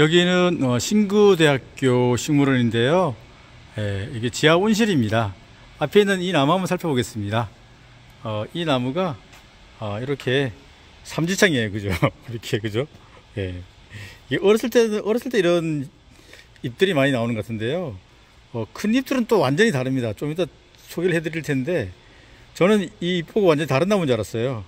여기는 어, 신구대학교 식물원인데요. 예, 이게 지하 온실입니다. 앞에 있는 이 나무 한번 살펴보겠습니다. 어, 이 나무가 어, 이렇게 삼지창이에요, 그죠? 이렇게 그죠? 예. 이게 어렸을 때 어렸을 때 이런 잎들이 많이 나오는 것 같은데요. 어, 큰 잎들은 또 완전히 다릅니다. 좀 이따 소개를 해드릴 텐데 저는 이잎 보고 완전히 다른 나무인 줄 알았어요.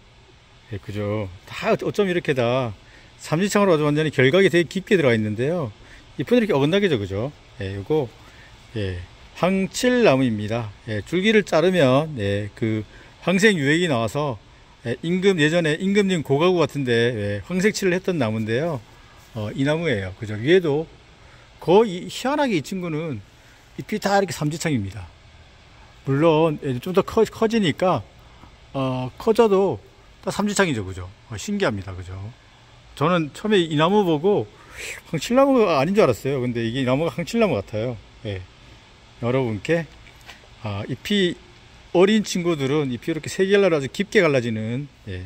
예, 그죠? 다 어쩜 이렇게 다 삼지창으로 아주 완전히 결각이 되게 깊게 들어가 있는데요. 잎은 이렇게 어긋나게죠, 그죠? 예, 요거, 예, 황칠나무입니다. 예, 줄기를 자르면, 예, 그, 황색 유액이 나와서, 예, 임금, 예전에 임금님 고가구 같은데, 예, 황색칠을 했던 나무인데요. 어, 이 나무예요. 그죠? 위에도 거의 희한하게 이 친구는 잎이 다 이렇게 삼지창입니다. 물론, 예, 좀더 커지니까, 어, 커져도 다 삼지창이죠, 그죠? 어, 신기합니다, 그죠? 저는 처음에 이 나무 보고 황칠나무가 아닌 줄 알았어요. 근데 이게 나무가 황칠나무 같아요. 예. 여러분께 아, 잎이 어린 친구들은 잎이 이렇게 세 개를 아주 깊게 갈라지는 예.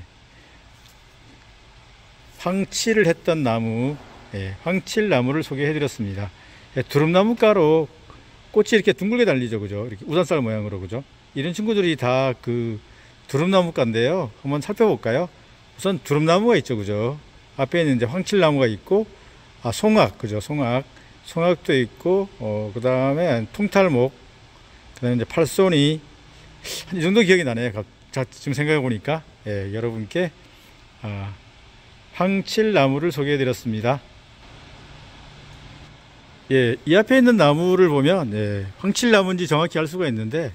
황칠을 했던 나무, 예. 황칠나무를 소개해 드렸습니다. 예. 두릅나무가로 꽃이 이렇게 둥글게 달리죠, 그죠? 이렇게 우산살 모양으로, 그죠? 이런 친구들이 다 그 두릅나무가인데요. 한번 살펴볼까요? 우선 두릅나무가 있죠, 그죠? 앞에는 이제 황칠나무가 있고, 아, 송악, 그죠? 송악. 송악도 있고, 어, 그 다음에 통탈목, 그 다음에 이제 팔손이, 이 정도 기억이 나네요. 자, 지금 생각해 보니까, 예, 여러분께, 아, 황칠나무를 소개해 드렸습니다. 예, 이 앞에 있는 나무를 보면, 예, 황칠나무인지 정확히 알 수가 있는데,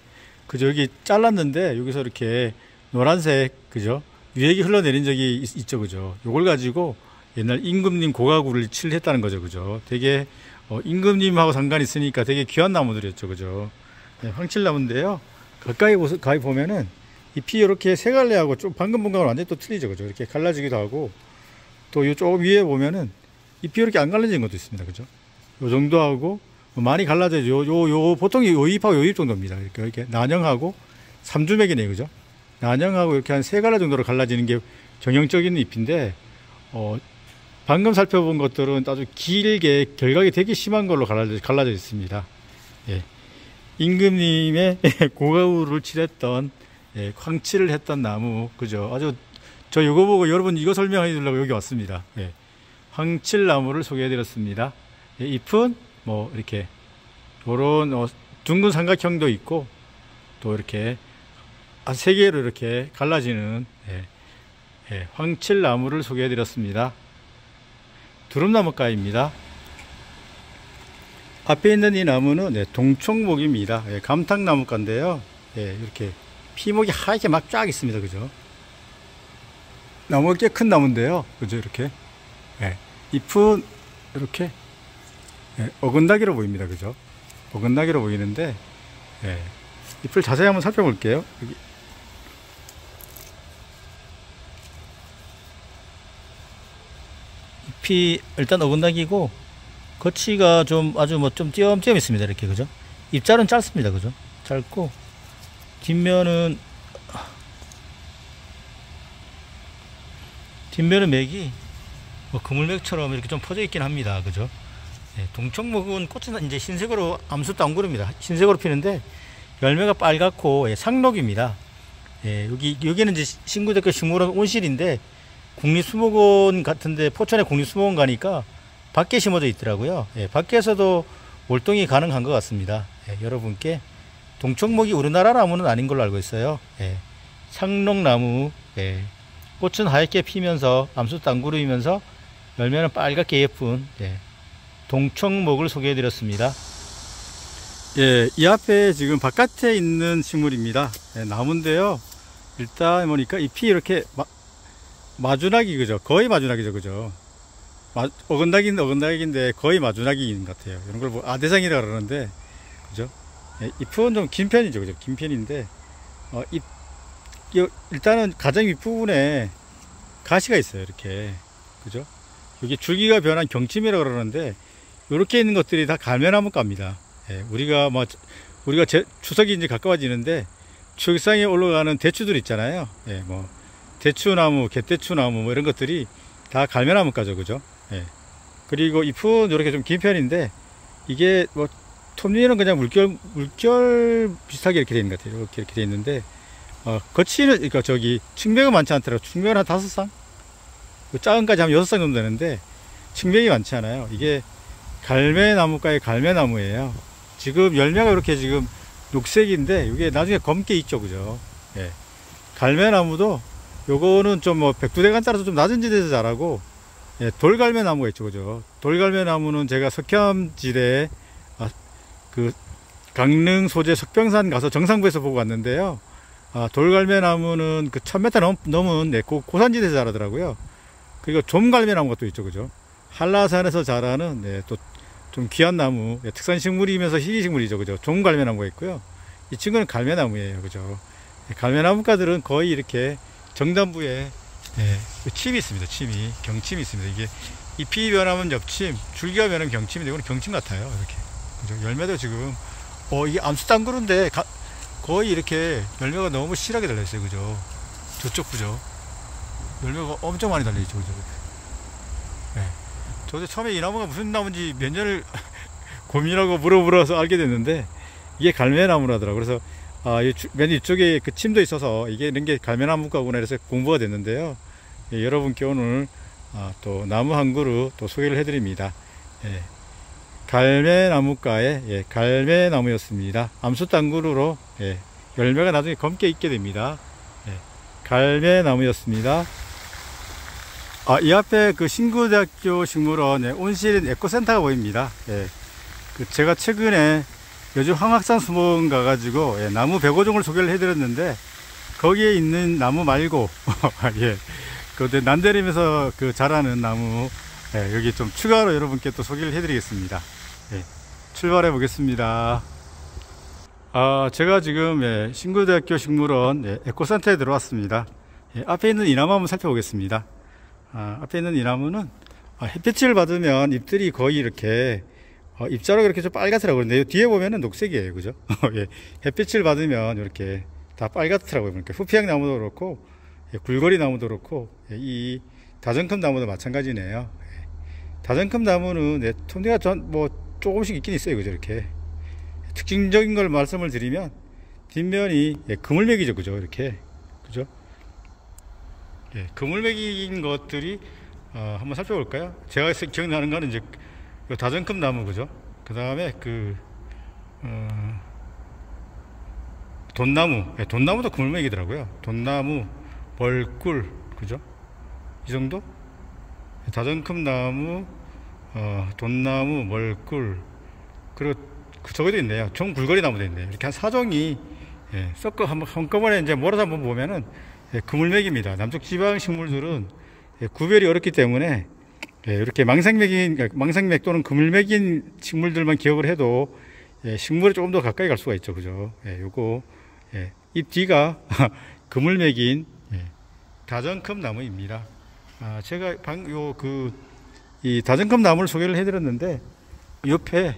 그저 여기 잘랐는데, 여기서 이렇게 노란색, 그죠? 유액이 흘러내린 적이 있, 죠 그죠? 요걸 가지고 옛날 임금님 고가구를 칠했다는 거죠, 그죠? 되게 어, 임금님하고 상관이 있으니까 되게 귀한 나무들이었죠, 그죠? 네, 황칠나무인데요. 가까이 보서 가히 보면은 잎이 이렇게 세 갈래하고 좀 방금 본거랑 완전히 또 틀리죠, 그죠? 이렇게 갈라지기도 하고 또요쪽 위에 보면은 잎이 이렇게 안 갈라진 것도 있습니다, 그죠? 요 정도 하고 뭐 많이 갈라져요. 요, 요, 요, 보통 요 잎하고 요잎 정도입니다. 이렇게, 이렇게 난영하고 삼주맥이네요, 그죠? 난영하고 이렇게 한 세 갈래 정도로 갈라지는 게 정형적인 잎인데 어, 방금 살펴본 것들은 아주 길게 결각이 되게 심한 걸로 갈라져, 갈라져 있습니다. 예. 임금님의 고가우를 칠했던 예, 광칠을 했던 나무 그죠? 아주 저 이거 보고 여러분 이거 설명해 주려고 여기 왔습니다. 예. 황칠나무를 소개해 드렸습니다. 예, 잎은 뭐 이렇게 요런 어, 둥근 삼각형도 있고 또 이렇게 세 개로 이렇게 갈라지는 예, 예, 황칠나무를 소개해 드렸습니다. 두릅나무가입니다. 앞에 있는 이 나무는 네. 예, 감탕나무가인데요. 예, 이렇게 피목이 하얗게 막 쫙 있습니다. 그죠? 나무가 꽤 큰 나무인데요. 그죠? 이렇게. 예, 잎은 이렇게 예, 어긋나기로 보입니다. 그죠? 어긋나기로 보이는데 예, 잎을 자세히 한번 살펴볼게요. 여기. 잎이 일단 어긋나기고 거치가 좀 아주 뭐 좀 띄엄띄엄 있습니다. 이렇게 그죠? 잎자는 짧습니다. 그죠? 짧고 뒷면은 뒷면은 맥이 뭐 그물맥처럼 이렇게 좀 퍼져 있긴 합니다. 그죠 네, 동청목은 꽃은 이제 흰색으로 암수도 안 구릅니다 흰색으로 피는데 열매가 빨갛고 예, 상록입니다 예, 여기 여기는 이제 신구대교 식물원 온실인데 국립수목원 같은데 포천에 국립수목원 가니까 밖에 심어져 있더라고요. 예, 밖에서도 월동이 가능한 것 같습니다. 예, 여러분께 동청목이 우리나라 나무는 아닌 걸로 알고 있어요. 예, 상록나무 예, 꽃은 하얗게 피면서 암수 땅구름이면서 열매는 빨갛게 예쁜 예, 동청목을 소개해 드렸습니다. 예, 이 앞에 지금 바깥에 있는 식물입니다. 예, 나무인데요. 일단 보니까 잎이 이렇게 마주나기 그죠? 거의 마주나기죠, 그죠? 마, 어긋나기는 어긋나기인데 거의 마주나기인 것 같아요. 이런 걸 뭐 아대상이라 그러는데, 그죠? 예, 잎은 좀 긴 편이죠, 그죠? 긴 편인데, 어, 잎, 일단은 가장 윗부분에 가시가 있어요, 이렇게. 그죠? 여기 줄기가 변한 경침이라 고 그러는데, 이렇게 있는 것들이 다 갈매나무가입니다. 예, 우리가 뭐, 우리가 제, 추석이 이제 가까워지는데 추석상에 올라가는 대추들 있잖아요. 예, 뭐 대추나무, 개대추나무 뭐 이런 것들이 다 갈매나무가죠, 그죠? 예. 그리고 잎은 이렇게 좀 긴 편인데 이게 뭐 톱니는 그냥 물결 물결 비슷하게 이렇게 되는 것 같아요. 이렇게 이렇게 돼 있는데 어, 거치는 그러니까 저기 측면은 많지 않더라고. 측면 한 다섯 쌍, 그 작은까지 한 여섯 쌍 정도 되는데 측면이 많지 않아요. 이게 갈매나무가의 갈매나무예요. 지금 열매가 이렇게 지금 녹색인데 이게 나중에 검게 있죠, 그죠? 예. 갈매나무도 요거는 좀 뭐 백두대간 따라서 좀 낮은 지대에서 자라고 예, 돌갈매나무가 있죠, 그죠? 돌갈매나무는 제가 석혐지대에 아, 그 강릉 소재 석병산 가서 정상부에서 보고 왔는데요. 아, 돌갈매나무는 그 1000m 넘, 넘은 네, 고, 고산지대에서 자라더라고요. 그리고 좀갈매나무가 또 있죠, 그죠? 한라산에서 자라는 네, 또 좀 귀한 나무, 네, 특산 식물이면서 희귀식물이죠, 그죠? 종갈매나무가 있고요. 이 친구는 갈매나무예요, 그죠? 네, 갈매나무가들은 거의 이렇게 정단부에 네, 그 침이 있습니다, 침이 경침이 있습니다. 이게 잎이 변하면 엽침, 줄기가 변하면 경침인데 이거는 경침 같아요, 이렇게. 그죠? 열매도 지금 어 이게 암수땅그루인데 거의 이렇게 열매가 너무 실하게 달려있어요, 그죠? 저쪽 그죠? 열매가 엄청 많이 달려있죠, 그죠? 네. 저도 처음에 이 나무가 무슨 나무인지 몇 년을 고민하고 물어보러서 알게 됐는데 이게 갈매나무라더라고요. 그래서 아, 맨 이쪽에 그 침도 있어서 이게 이런 게 갈매나무가구나 그래서 공부가 됐는데요. 예, 여러분께 오늘 아, 또 나무 한 그루 또 소개를 해드립니다. 예. 갈매나무가의 예, 갈매나무였습니다. 암수땅구루로 예, 열매가 나중에 검게 있게 됩니다. 예, 갈매나무였습니다. 아, 이 앞에 그 신구대학교 식물원 예, 온실인 에코센터가 보입니다. 예, 그 제가 최근에 요즘 황학산 수목원 가가지고 예, 나무 105종을 소개를 해드렸는데 거기에 있는 나무 말고 예, 그 난데림에서 그 자라는 나무 예, 여기 좀 추가로 여러분께 또 소개를 해드리겠습니다. 예, 출발해 보겠습니다. 아, 제가 지금 예, 신구대학교 식물원 예, 에코센터에 들어왔습니다. 예, 앞에 있는 이 나무 한번 살펴보겠습니다. 아, 앞에 있는 이 나무는 아, 햇빛을 받으면 잎들이 거의 이렇게 어, 입자로 이렇게 좀 빨갛더라고요. 근데 뒤에 보면은 녹색이에요. 그죠? 예, 햇빛을 받으면 이렇게 다 빨갛더라고요. 그러니까 후피향 나무도 그렇고 예, 굴거리 나무도 그렇고 예, 이 다정금 나무도 마찬가지네요. 예, 다정금 나무는 네, 톱니가 전 뭐 조금씩 있긴 있어요. 그죠? 이렇게. 특징적인 걸 말씀을 드리면, 뒷면이 예, 그물맥이죠. 그죠? 이렇게. 그죠? 예, 그물맥인 것들이, 어, 한번 살펴볼까요? 제가 기억나는 거는 이제, 다전급 나무, 그죠? 그 다음에 그, 어, 돈나무. 예, 돈나무도 그물맥이더라고요. 돈나무, 벌꿀, 그죠? 이 정도? 다전급 나무, 어, 돈나무, 멀꿀, 그리고 그 저기도 있네요. 종굴거리 나무도 있네요. 이렇게 한 사종이 예, 섞어 한, 한꺼번에 이제 몰아서 한번 보면은 예, 그물맥입니다. 남쪽 지방 식물들은 예, 구별이 어렵기 때문에 예, 이렇게 망생맥인 그러니까 망생맥 또는 그물맥인 식물들만 기억을 해도 예, 식물에 조금 더 가까이 갈 수가 있죠, 그죠? 예, 요거 예, 이 뒤가 그물맥인 예, 다전컵 나무입니다. 아, 제가 방 요 그 이 다정컵 나무를 소개를 해드렸는데 옆에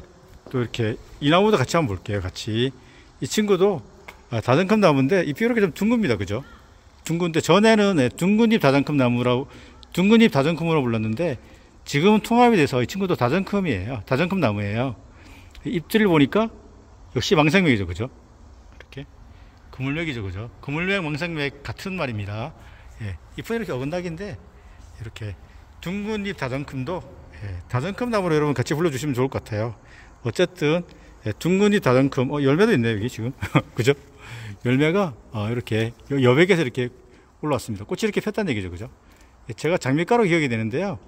또 이렇게 이 나무도 같이 한번 볼게요. 같이 이 친구도 아, 다정컵 나무인데 잎이 이렇게 좀 둥급니다. 그죠? 둥근데 전에는 네, 둥근잎 다정컵 나무라고 둥근잎 다정컵으로 불렀는데 지금은 통합이 돼서 이 친구도 다정컵이에요. 다정컵 나무예요. 잎들을 보니까 역시 망상맥이죠. 그죠? 이렇게 그물맥이죠. 그죠? 그물맥, 망상맥 같은 말입니다. 예, 잎은 이렇게 어긋나긴데 이렇게 둥근잎 다정큼도 예, 다정큼 나무로 여러분 같이 불러주시면 좋을 것 같아요. 어쨌든 예, 둥근잎 다정큼 어, 열매도 있네요 여기 지금 그죠? 열매가 어, 이렇게 여백에서 이렇게 올라왔습니다. 꽃이 이렇게 폈다는 얘기죠, 그죠? 예, 제가 장미가로 기억이 되는데요.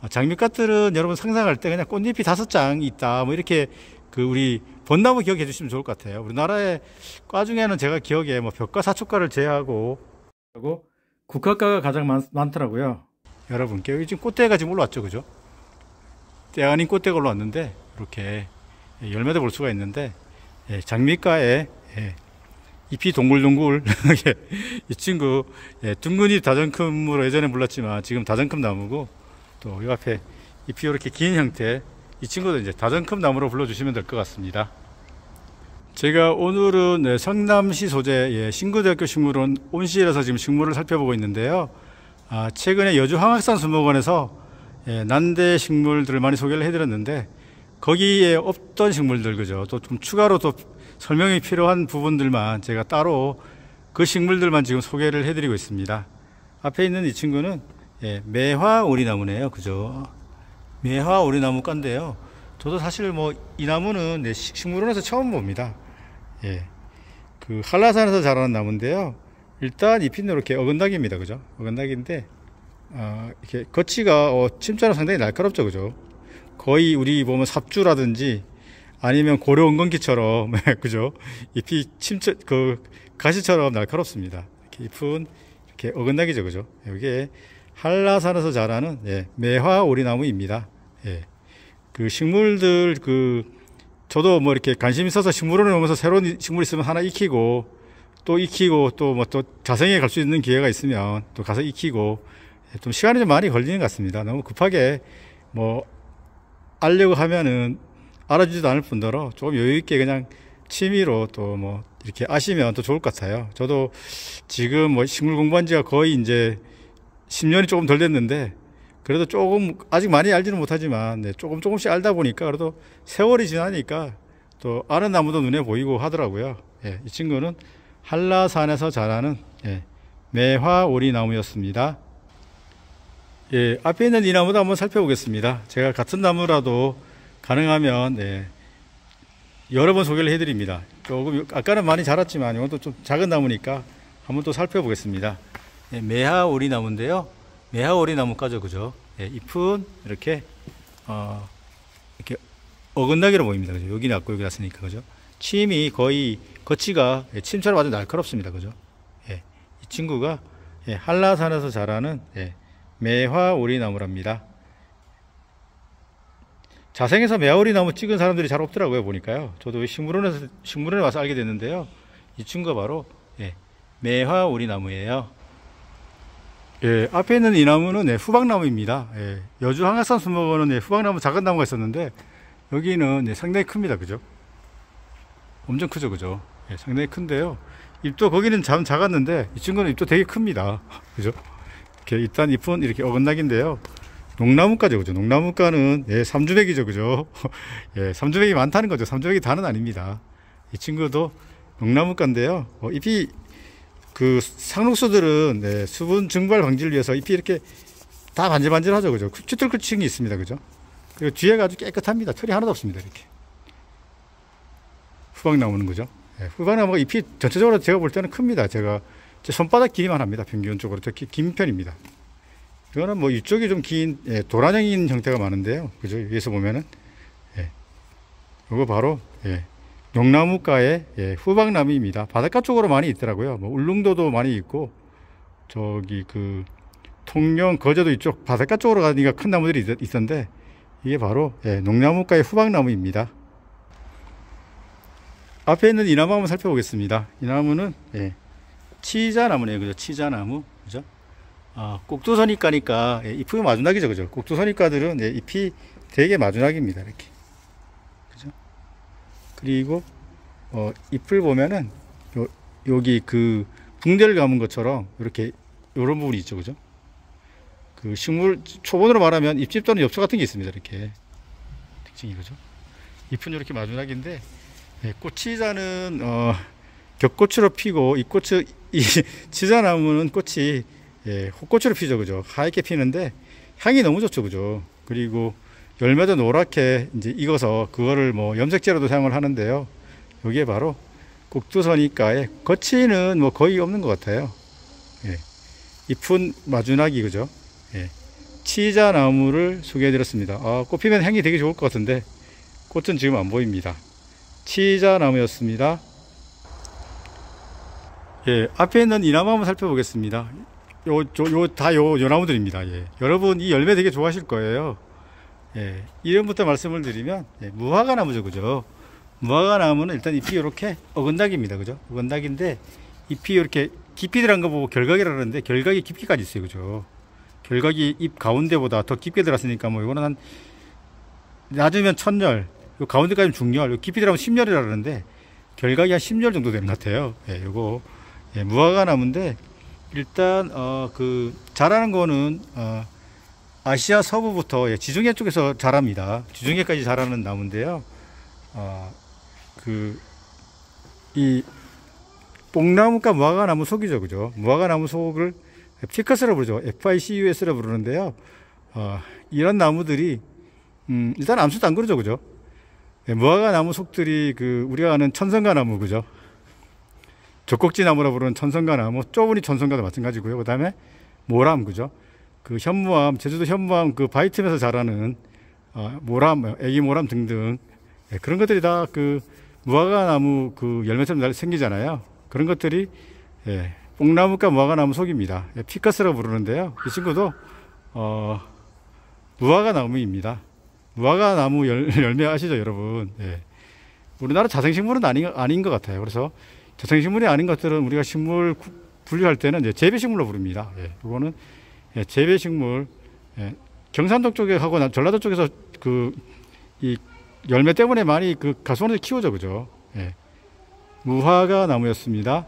어, 장미가들은 여러분 상상할 때 그냥 꽃잎이 다섯 장 있다, 뭐 이렇게 그 우리 벚나무 기억해 주시면 좋을 것 같아요. 우리나라의 과 중에는 제가 기억에 뭐 벽과 사축과를 제외하고 하고 국화과가 가장 많, 많더라고요. 여러분께 지금 꽃대가 지금 올라왔죠 그죠 때 아닌 꽃대가 올라왔는데 이렇게 열매도 볼 수가 있는데 예, 장미가에 예, 잎이 동글동글 예, 이 친구 둥근이 다정큼으로 예전에 불렀지만 지금 다정큼 나무고 또 이 앞에 잎이 이렇게 긴 형태 이 친구도 이제 다정큼 나무로 불러주시면 될 것 같습니다 제가 오늘은 네, 성남시 소재 예, 신구대학교 식물원 온실에서 지금 식물을 살펴보고 있는데요. 아, 최근에 여주 황학산 수목원에서 예, 난대 식물들을 많이 소개를 해드렸는데 거기에 없던 식물들 그죠? 또 좀 추가로 또 설명이 필요한 부분들만 제가 따로 그 식물들만 지금 소개를 해드리고 있습니다. 앞에 있는 이 친구는 예, 매화 오리나무네요, 그죠? 매화 오리나무가인데요. 저도 사실 뭐 이 나무는 네, 식물원에서 처음 봅니다. 예. 그 한라산에서 자라는 나무인데요. 일단 잎이 이렇게 어건나기입니다. 그죠? 어건나기인데, 어, 이렇게 겉이가 어, 침자로 상당히 날카롭죠. 그죠? 거의 우리 보면 삽주라든지 아니면 고려 은건기처럼, 그죠? 잎이 침처, 그, 가시처럼 날카롭습니다. 이렇게 잎은 이렇게 어건나기죠. 그죠? 여기에 한라산에서 자라는 예, 매화 오리나무입니다. 예. 그 식물들 그 저도 뭐 이렇게 관심 있어서 식물원에 오면서 새로운 식물 있으면 하나 익히고 또 익히고 또 뭐 또 자생해 갈 수 있는 기회가 있으면 또 가서 익히고 좀 시간이 좀 많이 걸리는 것 같습니다. 너무 급하게 뭐 알려고 하면은 알아주지도 않을 뿐더러 조금 여유 있게 그냥 취미로 또 뭐 이렇게 아시면 또 좋을 것 같아요. 저도 지금 뭐 식물 공부한 지가 거의 이제 10년이 조금 덜 됐는데 그래도 조금 아직 많이 알지는 못하지만 네, 조금 조금씩 알다 보니까 그래도 세월이 지나니까 또 아는 나무도 눈에 보이고 하더라고요. 예, 이 친구는 한라산에서 자라는 예, 매화 오리 나무였습니다. 예, 앞에 있는 이 나무도 한번 살펴보겠습니다. 제가 같은 나무라도 가능하면 네, 여러 번 소개를 해드립니다. 조금 아까는 많이 자랐지만 이것도 좀 작은 나무니까 한번 또 살펴보겠습니다. 예, 매화 오리 나무인데요. 매화오리 나무가죠, 그죠? 예, 잎은 이렇게 어, 이렇게 어긋나기로 보입니다, 그죠? 여기 났고 여기 났으니까, 그죠? 침이 거의 거치가 예, 침처럼 아주 날카롭습니다, 그죠? 예, 이 친구가 예, 한라산에서 자라는 예, 매화오리 나무랍니다. 자생에서 매화오리 나무 찍은 사람들이 잘 없더라고요, 보니까요. 저도 식물원에서 식물원에 와서 알게 됐는데요. 이 친구가 바로 예, 매화오리 나무예요. 예, 앞에 있는 이 나무는 네, 후박나무입니다. 예, 여주 항해산 수목원은 네, 후박나무 작은 나무가 있었는데 여기는 네, 상당히 큽니다. 그죠? 엄청 크죠, 그죠? 예, 상당히 큰데요. 잎도 거기는 참 작았는데 이 친구는 잎도 되게 큽니다. 그죠? 이렇게 일단 잎은 이렇게 어긋나기인데요. 농나무가죠, 그죠? 농나무가는 예, 삼주백이죠, 그죠? 예, 삼주백이 많다는 거죠. 삼주백이 다는 아닙니다. 이 친구도 농나무가인데요. 어, 잎이 그 상록수들은 네, 수분 증발 방지를 위해서 잎이 이렇게 다 반질반질하죠, 그죠? 큐틀클층이 있습니다, 그죠? 그리고 뒤에가 아주 깨끗합니다. 털이 하나도 없습니다, 이렇게. 후박 나오는 거죠. 네, 후박 나무가 잎이 전체적으로 제가 볼 때는 큽니다. 제가 제 손바닥 길이만 합니다. 평균적으로 특히 긴 편입니다. 이거는 뭐 이쪽이 좀 긴, 예, 도란형인 형태가 많은데요. 그죠? 위에서 보면은, 예. 이거 바로, 예, 용나무가의 예, 후박나무입니다. 바닷가 쪽으로 많이 있더라고요. 뭐 울릉도도 많이 있고 저기 그 통영 거제도 이쪽 바닷가 쪽으로 가니까 큰 나무들이 있, 었는데 이게 바로 예, 농나무가의 후박나무입니다. 앞에 있는 이 나무 한번 살펴보겠습니다. 이 나무는 예, 치자나무네요. 그죠? 치자나무. 그죠? 아, 꼭두선입가니까 예, 잎이 마주나기죠. 그죠? 꼭두선입가들은 예, 잎이 되게 마주나기입니다. 이렇게. 그리고 어, 잎을 보면은 요, 여기 그 붕대를 감은 것처럼 이렇게 이런 부분이 있죠, 그죠? 그 식물 초본으로 말하면 잎집 또는 엽초 같은 게 있습니다, 이렇게 특징이 그죠? 잎은 이렇게 마주나기인데 네, 꽃치자는 어, 격꽃으로 피고 이 꽃이 이 치자나무는 꽃이 예, 호꽃으로 피죠, 그죠? 하얗게 피는데 향이 너무 좋죠, 그죠? 그리고 열매도 노랗게 이제 익어서 그거를 뭐 염색제로도 사용을 하는데요. 여기에 바로 국두선이가에 거치는 뭐 거의 없는 것 같아요. 예. 잎은 마주나기 그죠? 예. 치자 나무를 소개해 드렸습니다. 아, 꽃 피면 향이 되게 좋을 것 같은데 꽃은 지금 안 보입니다. 치자 나무였습니다. 예, 앞에 있는 이 나무 한번 살펴보겠습니다. 요, 요, 다 요, 요 나무들입니다. 예. 여러분 이 열매 되게 좋아하실 거예요. 예, 이름부터 말씀을 드리면 예, 무화과 나무죠, 그죠? 무화과 나무는 일단 잎이 이렇게 어건닥입니다, 그죠? 어건닥인데 잎이 이렇게 깊이 들어간 거 보고 결각이라 그러는데 결각이 깊이까지 있어요, 그죠? 결각이 잎 가운데보다 더 깊게 들어갔으니까 뭐 이거는 한 낮으면 천열, 가운데까지 중열, 깊이 들어가면 십열이라 그러는데 결각이 한 10년 정도 되는 것 같아요. 예, 요거 예, 무화과 나무인데 일단 어, 그 자라는 거는 어, 아시아 서부부터 예, 지중해 쪽에서 자랍니다. 지중해까지 자라는 나무인데요. 어, 그이 뽕나무과 무화과 나무 속이죠, 그죠? 무화과 나무 속을 피커스라고 부르죠. FICUS라고 부르는데요. 어, 이런 나무들이 음, 일단 암수도 안 그러죠, 그죠? 네, 무화과 나무 속들이 그 우리가 아는 천성가 나무, 그죠? 젖꼭지 나무라 부르는 천성가 나무, 쪼분이 천성가도 마찬가지고요. 그 다음에 모람, 그죠? 그 현무암, 제주도 현무암 그 바이틈에서 자라는 어, 모람, 애기 모람 등등 네, 그런 것들이 다 그 무화과 나무 그 열매처럼 생기잖아요. 그런 것들이 예, 뽕나무과 무화과나무 속입니다. 예, 피커스라고 부르는데요. 이 친구도 어, 무화과 나무입니다. 무화과 나무 열, 열매 아시죠, 여러분? 예. 우리나라 자생식물은 아닌, 아닌 것 같아요. 그래서 자생식물이 아닌 것들은 우리가 식물 분류할 때는 이제 재배식물로 부릅니다. 예. 이거는 예, 재배식물 예. 경상도 쪽에 하고 전라도 쪽에서 그 이 열매 때문에 많이 그 가수원에서 키우죠, 그죠? 예. 무화과 나무였습니다.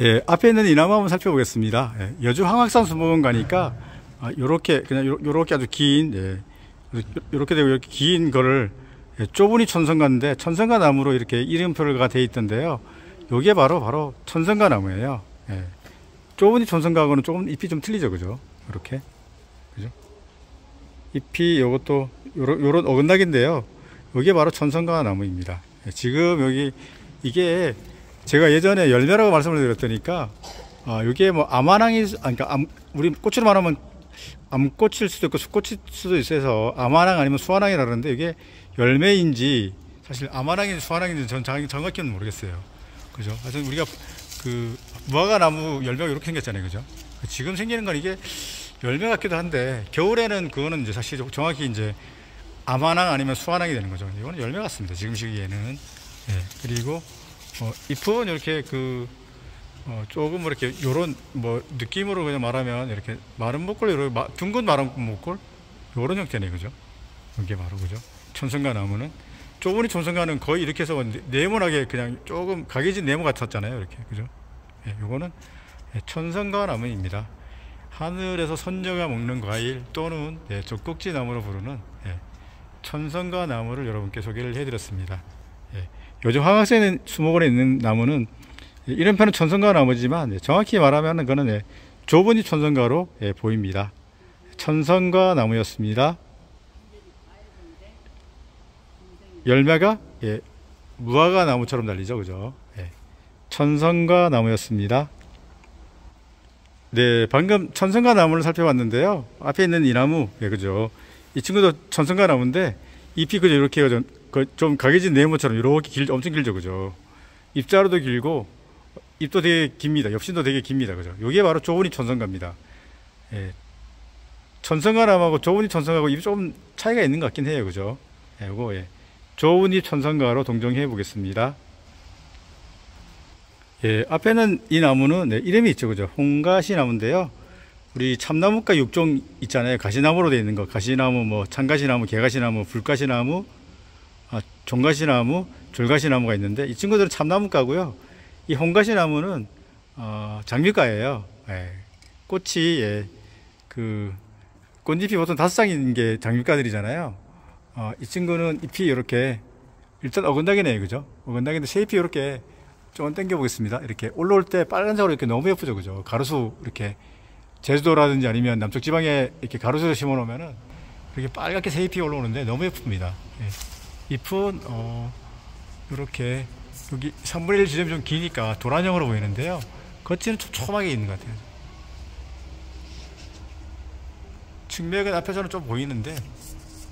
예, 앞에 있는 이 나무 한번 살펴보겠습니다. 예, 여주 황학산 수목원 가니까 아, 요렇게 그냥 요, 렇게 아주 긴 예, 요렇게 되고 이렇게 긴 거를 예, 좁은이 천성가인데 천성가 나무로 이렇게 이름표가 돼 있던데요. 요게 바로 바로 천성가 나무예요. 예. 좁은이 천성가하고는 조금 잎이 좀 틀리죠, 그죠? 이렇게 그죠? 잎이 요것도 요런, 요런 어긋나기인데요. 요게 바로 천성가 나무입니다. 예, 지금 여기 이게 제가 예전에 열매라고 말씀을 드렸더니까 아, 이게 뭐 아마랑이 아, 그러니까 암, 우리 꽃으로 말하면 암꽃일 수도 있고 수꽃일 수도 있어서 아마랑 아니면 수아랑이라는데 이게 열매인지 사실 아마랑인지 수아랑인지 전 정확히는 모르겠어요. 그죠? 하여튼 우리가 그 무화과 나무 열매가 이렇게 생겼잖아요. 그죠? 지금 생기는 건 이게 열매 같기도 한데 겨울에는 그거는 이제 사실 정확히 이제 아마낭 아니면 수아낭이 되는 거죠. 이거는 열매 같습니다. 지금 시기에는. 예, 그리고 어, 잎은 이렇게 그 어, 조금 뭐 이렇게 요런 뭐 느낌으로 그냥 말하면 이렇게 마른 목골 이런 둥근 마른 목골 요런 형태네 그죠? 이게 바로 그죠? 천성가 나무는 좁은이 천성가는 거의 이렇게 해서 네모나게 그냥 조금 각이진 네모 같았잖아요 이렇게 그죠? 예, 요거는 예, 천성가 나무입니다. 하늘에서 선녀가 먹는 과일 또는 예, 젖꼭지 나무로 부르는 예, 천성과 나무를 여러분께 소개를 해드렸습니다. 예, 요즘 황학생 수목원에 있는 나무는 이름표는 천성과 나무지만 정확히 말하면 그거는 예, 좁은이 천성과로 예, 보입니다. 천성과 나무였습니다. 열매가 예, 무화과 나무처럼 달리죠, 그죠? 예, 천성과 나무였습니다. 네, 방금 천성과 나무를 살펴봤는데요. 앞에 있는 이 나무, 예, 그죠? 이 친구도 천성가 나무인데 잎이 그저 이렇게 좀, 그좀 각해진 네모처럼 이렇게 길, 엄청 길죠, 그죠? 잎자루도 길고 잎도 되게 깁니다. 엽신도 되게 깁니다, 그죠? 이게 바로 조은이 천성가입니다. 예. 천성가 나무하고 조은이 천성가하고 잎이 조금 차이가 있는 것 같긴 해요, 그죠? 예, 요거 예. 조은이 천성가로 동정해 보겠습니다. 예, 앞에는 이 나무는 네, 이름이 있죠, 그죠? 홍가시 나무인데요. 우리 참나무가 육종 있잖아요. 가시나무로 되어 있는 거. 가시나무, 뭐, 참가시나무, 개가시나무, 불가시나무, 아, 종가시나무, 졸가시나무가 있는데 이 친구들은 참나무과고요. 이 홍가시 나무는 어, 장미과예요. 예. 꽃이 예, 그 꽃잎이 보통 다섯 장인 게 장미과들이잖아요. 어, 이 친구는 잎이 이렇게 일단 어긋나기네요, 그죠? 어긋나기인데 shape이 이렇게 좀 당겨 보겠습니다. 이렇게 올라올 때 빨간색으로 이렇게 너무 예쁘죠, 그죠? 가로수 이렇게 제주도라든지 아니면 남쪽 지방에 이렇게 가로수를 심어 놓으면은 이렇게 빨갛게 새잎이 올라오는데 너무 예쁩니다. 예. 잎은 어 이렇게 여기 3분의 1 지점이 좀 기니까 도란형으로 보이는데요. 겉에는 촘촘하게 있는 것 같아요. 측면은 앞에서는 좀 보이는데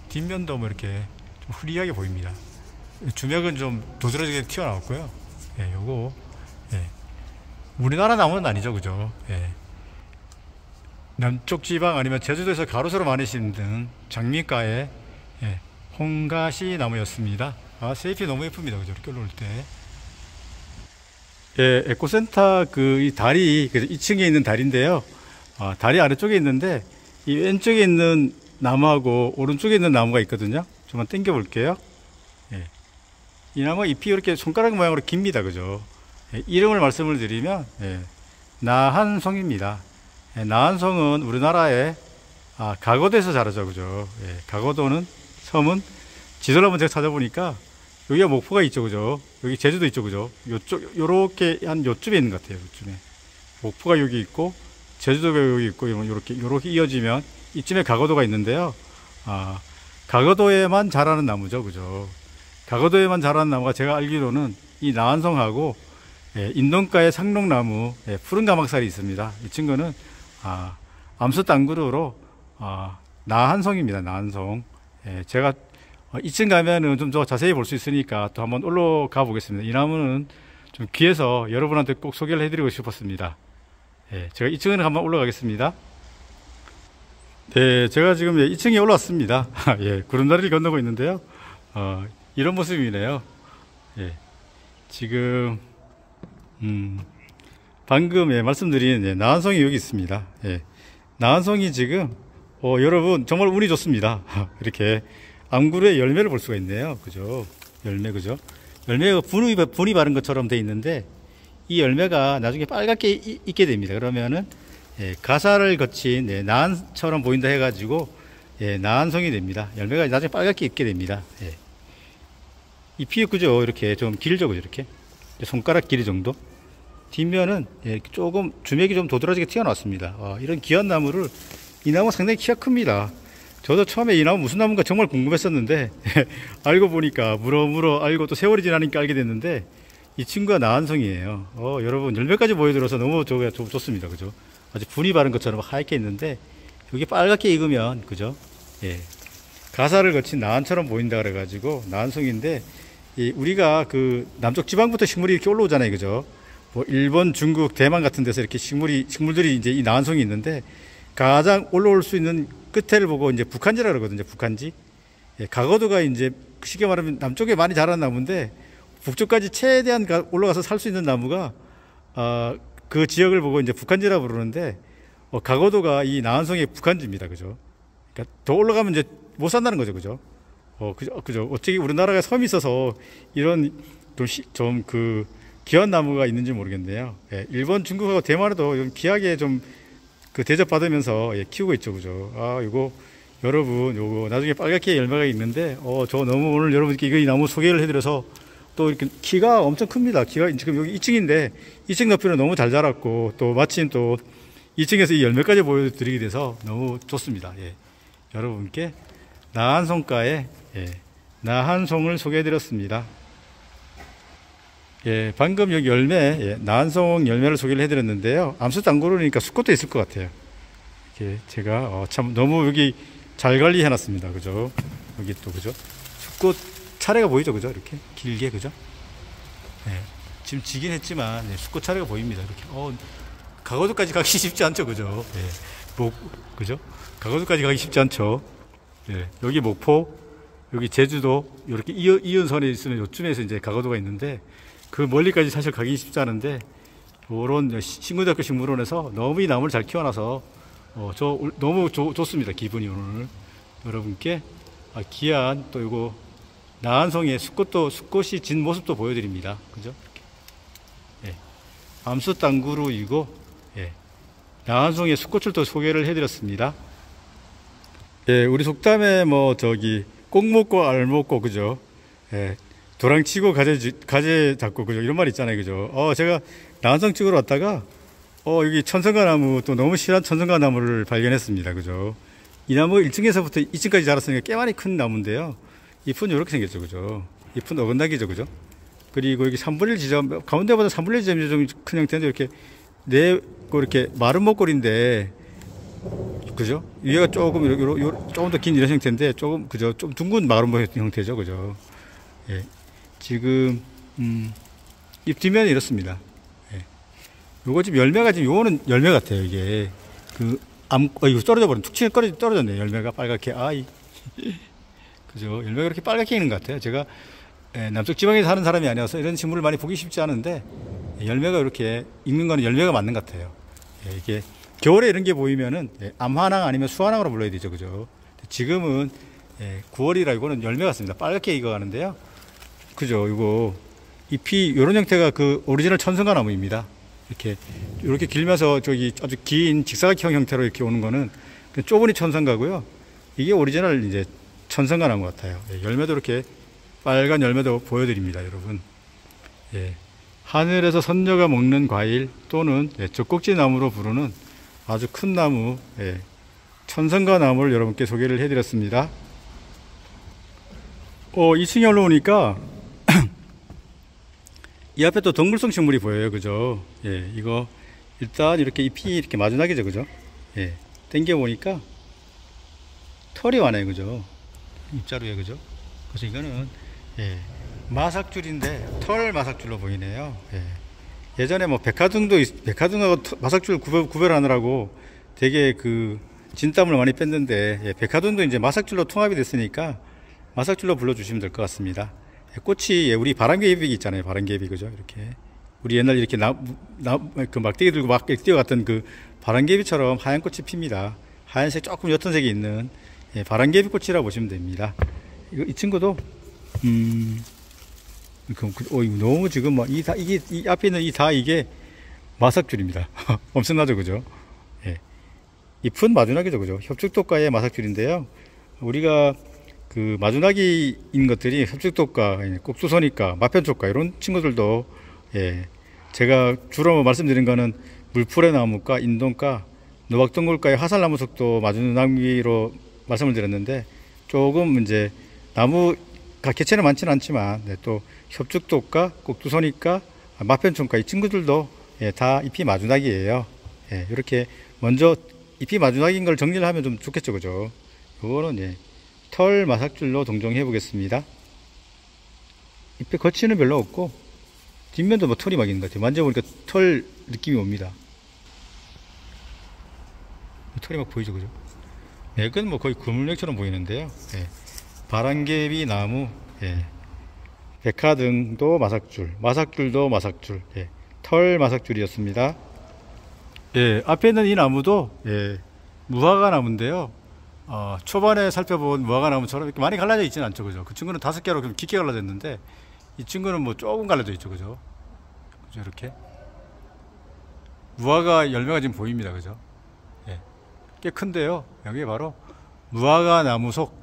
뒷면도 뭐 이렇게 좀 흐리하게 보입니다. 주맥은 좀 도드라지게 튀어나왔고요. 예, 요거 예. 우리나라 나무는 아니죠, 그죠? 예. 남쪽 지방 아니면 제주도에서 가로수로 많이 심는 장미가의 예, 홍가시 나무였습니다. 아, 세잎이 너무 예쁩니다. 그죠? 이렇게 올라올 때. 예, 에코센터 그 이 다리, 그 2층에 있는 다리인데요. 아, 다리 아래쪽에 있는데 이 왼쪽에 있는 나무하고 오른쪽에 있는 나무가 있거든요. 좀만 당겨 볼게요. 예. 이 나무 잎이 이렇게 손가락 모양으로 깁니다. 그죠? 예, 이름을 말씀을 드리면, 예, 나한송입니다. 예, 나한송은 우리나라에 아, 가거도에서 자라죠. 그죠? 예, 가거도는 섬은 지도를 제가 찾아보니까 여기가 목포가 있죠. 그죠? 여기 제주도 있죠. 그죠? 요쪽, 요렇게 한 요쯤에 있는 것 같아요. 요쯤에. 목포가 여기 있고, 제주도가 여기 있고, 요렇게, 요렇게 이어지면 이쯤에 가거도가 있는데요. 아, 가거도에만 자라는 나무죠. 그죠? 가거도에만 자라는 나무가 제가 알기로는 이 나한송하고 예, 인동가의 상록나무 예, 푸른 가막살이 있습니다. 이 친구는 아, 암수 땅구르로 아, 나한송입니다. 나한송. 예, 제가 어, 2층 가면은 좀 더 자세히 볼 수 있으니까 또 한번 올라가 보겠습니다. 이 나무는 좀 귀해서 여러분한테 꼭 소개를 해드리고 싶었습니다. 예, 제가 2층을 한번 올라가겠습니다. 네, 제가 지금 2층에 올라왔습니다. 예, 구름다리를 건너고 있는데요. 어, 이런 모습이네요. 예, 지금 음, 방금 예, 말씀드린 예, 나한송이 여기 있습니다. 예, 나한송이 지금 어, 여러분 정말 운이 좋습니다. 이렇게 암구루의 열매를 볼 수가 있네요. 그죠? 열매 그죠? 열매가 분이 분이 바른 것처럼 돼 있는데 이 열매가 나중에 빨갛게 이, 있게 됩니다. 그러면은 예, 가사를 거친 예, 나한처럼 보인다 해가지고 예, 나한송이 됩니다. 열매가 나중에 빨갛게 있게 됩니다. 예. 잎이 그죠? 이렇게 좀 길죠, 그죠? 이렇게 손가락 길이 정도. 뒷면은 예, 조금 주맥이 좀 도드라지게 튀어나왔습니다. 어, 이런 귀한 나무를 이 나무 상당히 키가 큽니다. 저도 처음에 이 나무 무슨 나무인가 정말 궁금했었는데 알고 보니까 물어 물어 알고 또 세월이 지나니까 알게 됐는데 이 친구가 나한성이에요. 어, 여러분 열매까지 보여드려서 너무 좋, 좋, 좋습니다. 그죠? 아주 분이 바른 것처럼 하얗게 있는데 여기 빨갛게 익으면 그죠? 예. 가사를 거친 나한처럼 보인다 그래 가지고 나한성인데 우리가 그 남쪽 지방부터 식물이 이렇게 올라오잖아요. 그죠? 뭐 일본, 중국, 대만 같은 데서 이렇게 식물이 식물들이 이제 이 나한성이 있는데 가장 올라올 수 있는 끝에를 보고 이제 북한지라 그러거든요. 북한지. 예, 가거도가 이제 쉽게 말하면 남쪽에 많이 자란 나무인데 북쪽까지 최대한 올라가서 살 수 있는 나무가 어, 그 지역을 보고 이제 북한지라 부르는데 어, 가거도가 이 나한성의 북한지입니다. 그죠? 그러니까 더 올라가면 이제 못 산다는 거죠. 그죠? 어, 그죠? 그죠? 어떻게 우리나라가 섬이 있어서 이런 좀그 귀한 나무가 있는지 모르겠네요. 예, 일본, 중국하고 대만에도 좀 귀하게 좀 그 대접받으면서 예, 키우고 있죠. 그죠? 아, 이거 여러분, 요거 나중에 빨갛게 열매가 있는데, 어, 저 너무 오늘 여러분께 이거 이 나무 소개를 해드려서 또 이렇게 키가 엄청 큽니다. 키가 지금 여기 2층인데 2층 높이는 너무 잘 자랐고 또 마침 또 2층에서 이 열매까지 보여드리게 돼서 너무 좋습니다. 예. 여러분께 나한송가의 예. 나한송을 소개해드렸습니다. 예, 방금 여기 열매, 예, 나한송 열매를 소개를 해드렸는데요. 암수 땅구르니까 수꽃도 있을 것 같아요. 이렇게 제가 어, 참 너무 여기 잘 관리해놨습니다. 그죠? 여기 또 그죠? 수꽃 차례가 보이죠, 그죠? 이렇게 길게 그죠? 예, 지금 지긴 했지만 예, 수꽃 차례가 보입니다. 이렇게 어, 가거도까지 가기 쉽지 않죠, 그죠? 예, 목 그죠? 가거도까지 가기 쉽지 않죠. 예, 여기 목포, 여기 제주도 이렇게 이어, 이은선에 있으면 요쯤에서 이제 가거도가 있는데 그 멀리까지 사실 가기 쉽지 않은데 이런 신군대학교 식물원에서 너무 이 나무를 잘 키워놔서 어, 저 너무 조, 좋습니다 기분이 오늘 여러분께 아, 귀한 또 이거 나한송의 수꽃도 수꽃이 진 모습도 보여드립니다 그죠? 예. 암수 땅구루이고 예. 나한송의 수꽃을 또 소개를 해드렸습니다. 예, 우리 속담에 뭐 저기 꼭 먹고 알 먹고 그죠? 예, 도랑 치고 가재, 가재 잡고, 그죠? 이런 말 있잖아요. 그죠? 어, 제가 나한성 찍으러 왔다가, 어, 여기 천성가 나무, 또 너무 실한 천성가 나무를 발견했습니다. 그죠? 이 나무 1층에서부터 2층까지 자랐으니까 꽤 많이 큰 나무인데요. 잎은 이렇게 생겼죠. 그죠? 잎은 어긋나기죠. 그죠? 그리고 여기 3분의 1 지점, 가운데보다 3분의 1 지점이 좀 큰 형태인데 이렇게 네, 이렇게 마른 목걸인데, 그죠? 위에가 조금, 요, 요, 요, 조금 더 긴 이런 형태인데, 조금, 그죠? 좀 둥근 마른 목 형태죠. 그죠? 예. 지금 음, 잎 뒷면이 이렇습니다. 예. 요거 지금 열매가 지금 요거는 열매 같아요. 이게 그 암, 어, 이거 떨어져 버린 툭 치는 떨어져 떨어졌네. 열매가 빨갛게 아이 그죠? 열매가 그렇게 빨갛게 있는 것 같아요. 제가 예, 남쪽 지방에 사는 사람이 아니어서 이런 식물을 많이 보기 쉽지 않은데 열매가 이렇게 익는 거는 열매가 맞는 것 같아요. 예, 이게 겨울에 이런 게 보이면은 예, 암화낭 아니면 수화낭으로 불러야 되죠, 그죠? 지금은 예, 9월이라 이거는 열매 같습니다. 빨갛게 익어가는데요. 그죠. 이거 잎이 이런 형태가 그 오리지널 천선과나무입니다. 이렇게 이렇게 길면서 저기 아주 긴 직사각형 형태로 이렇게 오는 거는 그 좁은잎 천선과고요. 이게 오리지널 이제 천선과나무 같아요. 예, 열매도 이렇게 빨간 열매도 보여드립니다, 여러분. 예. 하늘에서 선녀가 먹는 과일 또는 예, 젖꼭지 나무로 부르는 아주 큰 나무, 예, 천성가 나무를 여러분께 소개를 해드렸습니다. 어, 2층에 올라오니까 이 앞에 또 동물성 식물이 보여요. 그죠? 예, 이거 일단 이렇게 잎이 이렇게 마주나게죠. 그죠? 예, 당겨 보니까 털이 많아요. 그죠? 잎자루에 그죠? 그래서 이거는 예, 마삭줄인데 털 마삭줄로 보이네요. 예. 예전에 뭐 백화등도 있- 백화등하고 터- 마삭줄 구별, 구별하느라고 되게 그 진땀을 많이 뺐는데 예, 백화등도 이제 마삭줄로 통합이 됐으니까 마삭줄로 불러주시면 될 것 같습니다. 예, 꽃이 예, 우리 바람개비 있잖아요. 바람개비 그죠? 이렇게 우리 옛날 이렇게 나, 나, 그 막대기 들고 막 뛰어갔던 그 바람개비처럼 하얀 꽃이 핍니다. 하얀색 조금 옅은 색이 있는 예, 바람개비 꽃이라 보시면 됩니다. 이거, 이 친구도 음, 그, 그, 어, 너무 지금 막, 이 다, 이게, 이 앞에 있는 이 다 이게 마삭줄입니다. 엄청나죠, 그죠? 예. 잎은 마주나기죠, 그죠? 협죽독과의 마삭줄인데요. 우리가 그 마주나기인 것들이 협죽독과, 예, 꼭두선이과, 마편촉과 이런 친구들도, 예. 제가 주로 말씀드린 거는 물풀의 나무과, 인동과, 노박동굴과의 화살나무 속도 마주나기로 말씀을 드렸는데, 조금 이제 나무 개체는 많지는 않지만 네, 또 협죽독과 꼭두선이과 마편총과 이 친구들도 예, 다 잎이 마주나기예요. 예, 이렇게 먼저 잎이 마주나기인 걸 정리를 하면 좀 좋겠죠, 그죠? 이거는 예, 털 마삭줄로 동정해 보겠습니다. 잎에 거치는 별로 없고 뒷면도 뭐 털이 막 있는 것 같아요. 만져보니까 털 느낌이 옵니다. 털이 막 보이죠, 그죠? 맥은 뭐 거의 그물맥처럼 보이는데요. 예. 바람개비 나무, 예. 백화 등도 마삭줄, 마삭줄도 마삭줄, 예. 털 마삭줄이었습니다. 예, 앞에 있는 이 나무도 예, 무화과 나무인데요. 어, 초반에 살펴본 무화과 나무처럼 이렇게 많이 갈라져 있지는 않죠, 그죠? 그 친구는 다섯 개로 좀 깊게 갈라져 있는데 이 친구는 뭐 조금 갈라져 있죠, 그죠? 그죠, 이렇게 무화과 열매가 지금 보입니다, 그죠? 예, 꽤 큰데요. 여기 바로 무화과 나무 속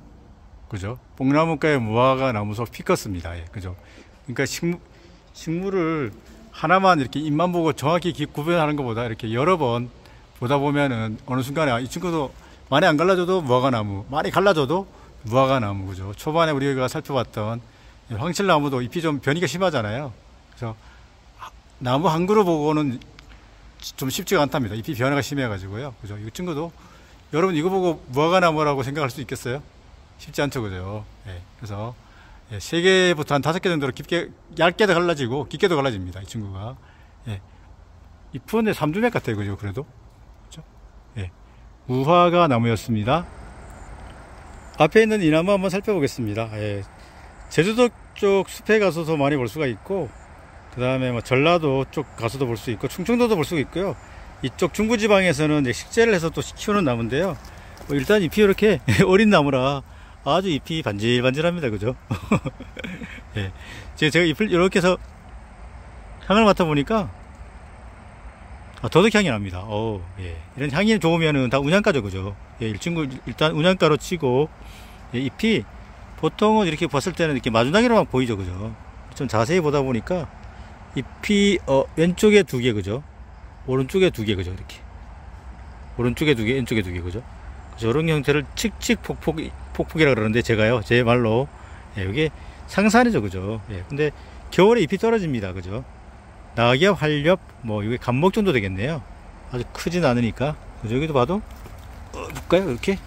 그죠? 뽕나무가의 무화과 나무 속 피커스입니다. 예, 그죠? 그러니까 식물, 식물을 하나만 이렇게 잎만 보고 정확히 기- 구별하는 것보다 이렇게 여러 번 보다 보면은 어느 순간에 아, 이 친구도 많이 안 갈라져도 무화과 나무, 많이 갈라져도 무화과 나무, 그죠? 초반에 우리가 살펴봤던 이 황칠나무도 잎이 좀 변이가 심하잖아요. 그래서 하- 나무 한 그루 보고는 좀 쉽지가 않답니다. 잎이 변화가 심해가지고요. 그죠? 이 친구도 여러분 이거 보고 무화과 나무라고 생각할 수 있겠어요? 쉽지 않죠, 그죠? 예, 그래서 예, 세 개부터 한 다섯 개 정도로 깊게 얇게도 갈라지고 깊게도 갈라집니다. 이 친구가 예, 잎은 삼두맥 같아요, 그죠? 그래도 무화과 나무였습니다. 앞에 있는 이 나무 한번 살펴보겠습니다. 예, 제주도 쪽 숲에 가서도 많이 볼 수가 있고 그 다음에 뭐 전라도 쪽 가서도 볼 수 있고 충청도도 볼 수 있고요. 이쪽 중부지방에서는 식재를 해서 또 키우는 나무인데요. 뭐 일단 잎이 이렇게 어린 나무라 아주 잎이 반질반질합니다. 그죠? 예. 제가 잎을 이렇게 해서 향을 맡아보니까 아, 더덕 향이 납니다. 어, 예. 이런 향이 좋으면은 다 운양가죠. 그죠? 예, 이 친구 일단 운양가로 치고 예, 잎이 보통은 이렇게 봤을 때는 이렇게 마주나기로만 보이죠. 그죠? 좀 자세히 보다 보니까 잎이 어, 왼쪽에 두 개, 그죠? 오른쪽에 두 개, 그죠? 이렇게. 오른쪽에 두 개, 왼쪽에 두 개, 그죠? 저런 형태를 칙칙 폭폭, 폭폭이라 그러는데 제가요, 제 말로, 예, 이게 상산이죠, 그죠? 예, 근데 겨울에 잎이 떨어집니다, 그죠? 낙엽, 활엽, 뭐, 이게 감목 정도 되겠네요. 아주 크진 않으니까. 그죠? 여기도 봐도, 어, 볼까요? 이렇게?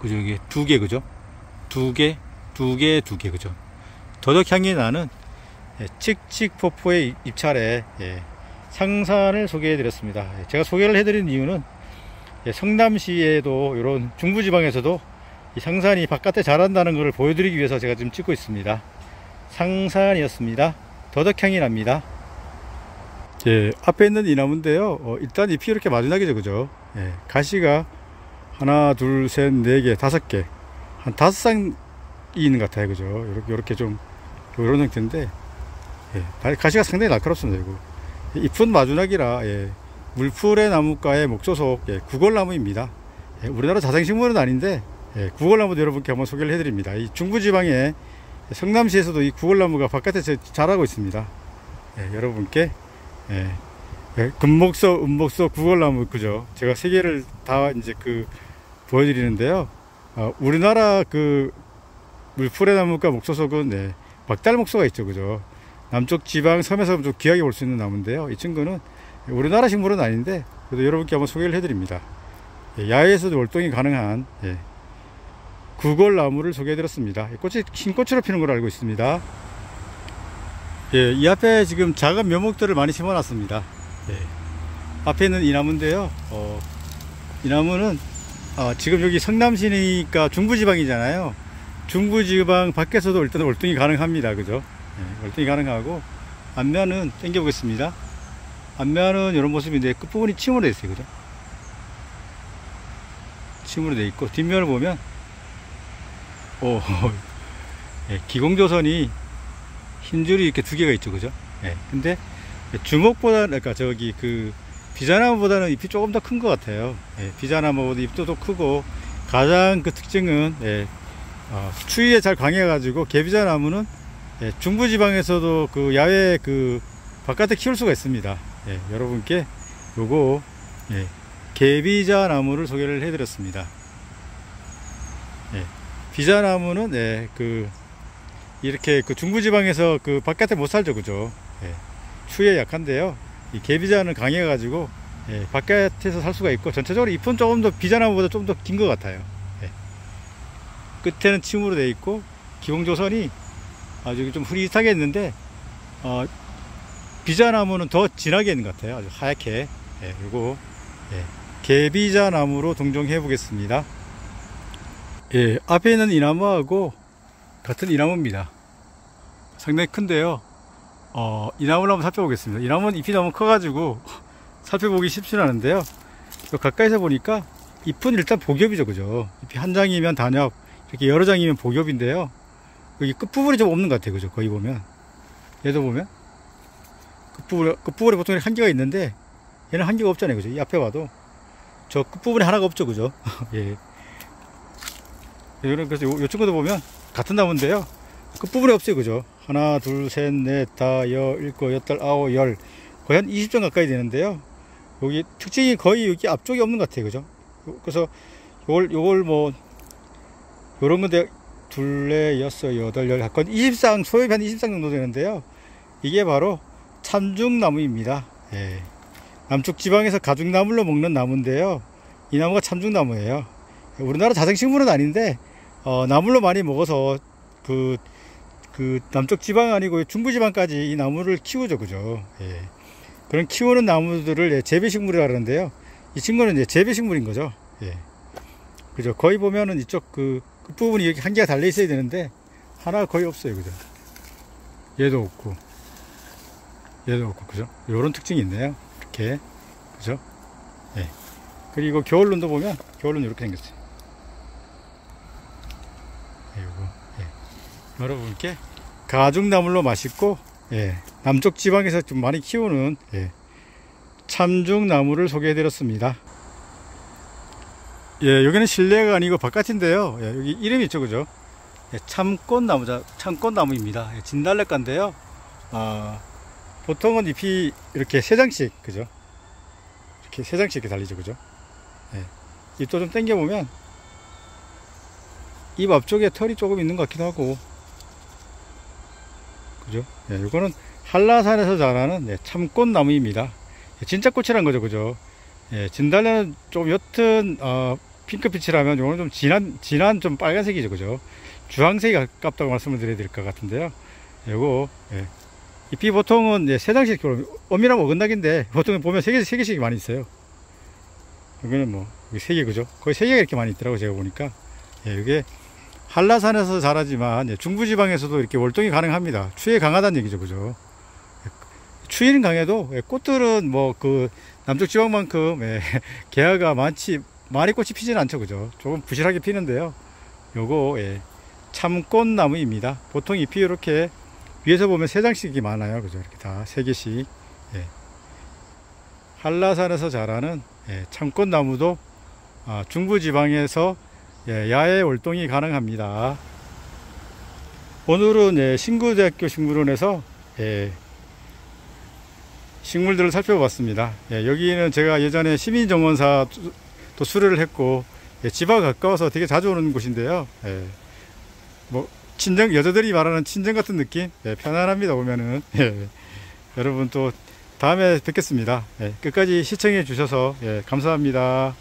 그죠? 이게 두 개, 그죠? 두 개, 두 개, 두 개, 그죠? 더덕 향이 나는 예, 칙칙포포의 입찰에 예, 상산을 소개해 드렸습니다. 예, 제가 소개를 해 드린 이유는 예, 성남시에도 이런 중부지방에서도 이 상산이 바깥에 자란다는 것을 보여드리기 위해서 제가 지금 찍고 있습니다. 상산이었습니다. 더덕향이 납니다. 예, 앞에 있는 이 나무인데요. 어, 일단 잎이 이렇게 마지막이죠, 그죠? 예, 가시가 하나, 둘, 셋, 네 개, 다섯 개, 한 다섯 쌍이 있는 것 같아요, 그죠? 이렇게, 이렇게 좀 이런 형태인데 예, 가시가 상당히 날카롭습니다. 이거 잎은 마주나기라 예, 물풀의 나무가의 목조속 예, 구골나무입니다. 예, 우리나라 자생식물은 아닌데 예, 구골나무도 여러분께 한번 소개를 해드립니다. 이 중부지방에 성남시에서도 이 구골나무가 바깥에 자라고 있습니다. 예, 여러분께 예, 예, 금목서, 은목서, 구골나무 그죠? 제가 세 개를 다 이제 그 보여드리는데요. 어, 우리나라 그 물풀의 나무가 목소속은 네, 박달목소가 있죠, 그죠? 남쪽 지방 섬에서 좀 귀하게 볼 수 있는 나무인데요. 이 친구는 우리나라 식물은 아닌데 그래도 여러분께 한번 소개를 해드립니다. 예, 야외에서도 월동이 가능한 예, 구골나무를 소개해드렸습니다. 꽃이 흰 꽃으로 피는 걸 알고 있습니다. 예, 이 앞에 지금 작은 묘목들을 많이 심어 놨습니다. 예, 앞에 있는 이 나무인데요. 어, 이 나무는 어, 지금 여기 성남시니까 중부지방이잖아요. 중부지방 밖에서도 일단 월등히 가능합니다. 그죠? 예, 월등히 가능하고 앞면은 당겨 보겠습니다. 앞면은 이런 모습인데 끝부분이 침으로 되어 있어요. 그죠? 침으로 되어 있고 뒷면을 보면 오, 예, 기공조선이 흰 줄이 이렇게 두 개가 있죠. 그죠? 예, 근데 주먹보다 그러니까 저기 그 비자나무보다는 잎이 조금 더 큰 것 같아요. 예, 비자나무보다 잎도 더 크고 가장 그 특징은 예, 어, 추위에 잘 강해 가지고 개비자나무는 예, 중부지방에서도 그 야외 그 바깥에 키울 수가 있습니다. 예, 여러분께 요거 예, 개비자 나무를 소개를 해드렸습니다. 예, 비자 나무는 예, 그 이렇게 그 중부지방에서 그 바깥에 못 살죠, 그죠? 예, 추위에 약한데요. 이 개비자는 강해 가지고 예, 바깥에서 살 수가 있고 전체적으로 잎은 조금 더 비자나무보다 좀 더 긴 것 같아요. 예. 끝에는 침으로 되어 있고 기공조선이 아주 좀 흐릿하게 있는데 어, 비자나무는 더 진하게 있는 것 같아요. 아주 하얗게. 예, 그리고 예, 개비자나무로 동종해 보겠습니다. 예, 앞에 있는 이 나무하고 같은 이 나무입니다. 상당히 큰데요. 어, 이 나무를 한번 살펴보겠습니다. 이 나무는 잎이 너무 커가지고 살펴보기 쉽지 않은데요. 가까이서 보니까 잎은 일단 복엽이죠, 그죠? 잎이 한 장이면 단엽, 이렇게 여러 장이면 복엽인데요. 여기 끝부분이 좀 없는 것 같아요, 그죠? 거기 보면. 얘도 보면. 끝부분에, 끝부분에 보통 한 개가 있는데, 얘는 한 개가 없잖아요, 그죠? 이 앞에 봐도. 저 끝부분에 하나가 없죠, 그죠? 예. 이거는 그래서 요, 요 친구도 보면 같은 나무인데요. 끝부분에 없어요, 그죠? 하나, 둘, 셋, 넷, 다, 여, 일곱, 여덟, 아홉, 열. 거의 한 20점 가까이 되는데요. 여기 특징이 거의 여기 앞쪽에 없는 것 같아요. 그죠? 그래서 요걸, 요걸 뭐, 요런 건데, 둘, 넷, 여섯, 여덟, 열, 건 20상, 소엽이 한 20상 정도 되는데요. 이게 바로 참중나무입니다. 예. 남쪽 지방에서 가죽나물로 먹는 나무인데요. 이 나무가 참중나무예요. 우리나라 자생식물은 아닌데, 어, 나물로 많이 먹어서 그, 그 남쪽 지방 아니고 중부 지방까지 이 나무를 키우죠, 그죠? 예. 그런 키우는 나무들을 예, 재배식물이라 그러는데요. 이 친구는 이제 재배식물인 거죠. 예. 그죠? 거의 보면은 이쪽 그, 그 부분이 여기 한 개가 달려 있어야 되는데 하나가 거의 없어요, 그죠? 얘도 없고, 얘도 없고, 그죠? 요런 특징이 있네요. 이렇게, 그죠? 예. 그리고 겨울론도 보면 겨울론 이렇게 생겼어요. 여러분께 가죽나물로 맛있고 예, 남쪽 지방에서 좀 많이 키우는 예, 참중나무를 소개해 드렸습니다. 예, 여기는 실내가 아니고 바깥인데요. 예, 여기 이름이 있죠 그죠? 예, 참꽃나무자 참꽃나무입니다. 예, 진달래가인데요. 아, 보통은 잎이 이렇게 세 장씩 그죠? 이렇게 세 장씩 이렇게 달리죠 그죠? 예, 잎도 좀 당겨 보면 잎 앞쪽에 털이 조금 있는 것 같기도 하고 그죠? 예, 이거는 한라산에서 자라는 예, 참꽃나무입니다. 예, 진짜 꽃이란 거죠, 그죠? 예, 진달래는 좀 옅은 어, 핑크빛이라면 이거는 좀 진한 진한 좀 빨간색이죠, 그죠? 주황색이 가깝다고 말씀을 드려야 될 것 같은데요. 이거 예, 잎이 보통은 예, 세 장씩 엄밀하면 어긋나긴데 보통 보면 세 개, 세 개씩 많이 있어요. 여기는 뭐, 세 개, 그죠? 거의 세 개가 이렇게 많이 있더라고, 제가 보니까. 예, 이게 한라산에서 자라지만 중부지방에서도 이렇게 월동이 가능합니다. 추위에 강하다는 얘기죠, 그죠? 추위는 강해도 꽃들은 뭐 그 남쪽 지방만큼 예, 개화가 많지 많이 꽃이 피지는 않죠, 그죠? 조금 부실하게 피는데요. 요거 예, 참꽃나무입니다. 보통 잎이 이렇게 위에서 보면 세 장씩이 많아요. 그죠? 이렇게 다 세 개씩. 예. 한라산에서 자라는 예, 참꽃나무도 아, 중부지방에서 예, 야외 월동이 가능합니다. 오늘은 예, 신구대학교 식물원에서 예, 식물들을 살펴봤습니다. 예, 여기는 제가 예전에 시민정원사 도 수료를 했고 예, 집하고 가까워서 되게 자주 오는 곳인데요. 예, 뭐 친정 여자들이 말하는 친정 같은 느낌 예, 편안합니다 오면은 예, 여러분 또 다음에 뵙겠습니다. 예, 끝까지 시청해 주셔서 예, 감사합니다.